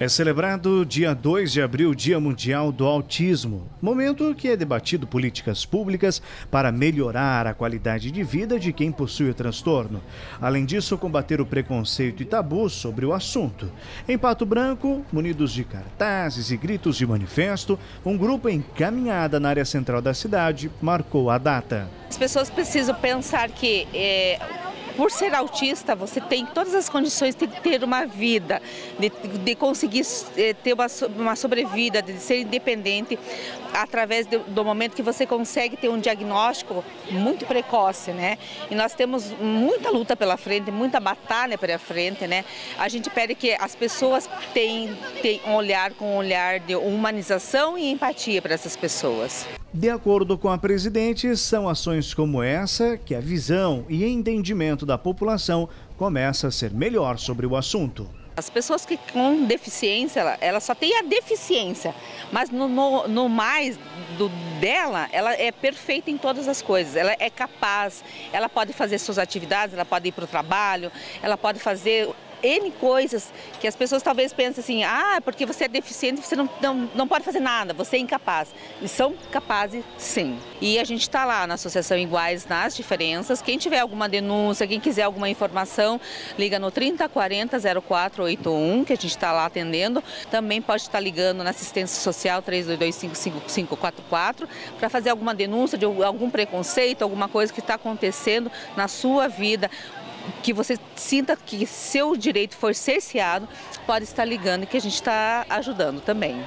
É celebrado dia 2 de abril, Dia Mundial do Autismo, momento que é debatido políticas públicas para melhorar a qualidade de vida de quem possui o transtorno. Além disso, combater o preconceito e tabu sobre o assunto. Em Pato Branco, munidos de cartazes e gritos de manifesto, um grupo em caminhada na área central da cidade marcou a data. As pessoas precisam pensar que é por ser autista, você tem todas as condições de ter uma vida, de, de conseguir eh, ter uma, uma sobrevida, de ser independente, através do, do, momento que você consegue ter um diagnóstico muito precoce, né? E nós temos muita luta pela frente, muita batalha pela frente, né? A gente pede que as pessoas tenham, tenham um olhar com um olhar de humanização e empatia para essas pessoas. De acordo com a presidente, são ações como essa que a visão e entendimento da população começa a ser melhor sobre o assunto. As pessoas que com deficiência, ela, ela só tem a deficiência, mas no, no, no mais do, dela, ela é perfeita em todas as coisas. Ela é capaz, ela pode fazer suas atividades, ela pode ir para o trabalho, ela pode fazer N coisas que as pessoas talvez pensem assim, ah, porque você é deficiente, você não, não, não pode fazer nada, você é incapaz. E são capazes sim. E a gente está lá na Associação Iguais nas Diferenças. Quem tiver alguma denúncia, quem quiser alguma informação, liga no 3040 0481, que a gente está lá atendendo. Também pode estar ligando na assistência social 32255544 para fazer alguma denúncia de algum preconceito, alguma coisa que está acontecendo na sua vida que você sinta que seu direito for cerceado, pode estar ligando que a gente está ajudando também.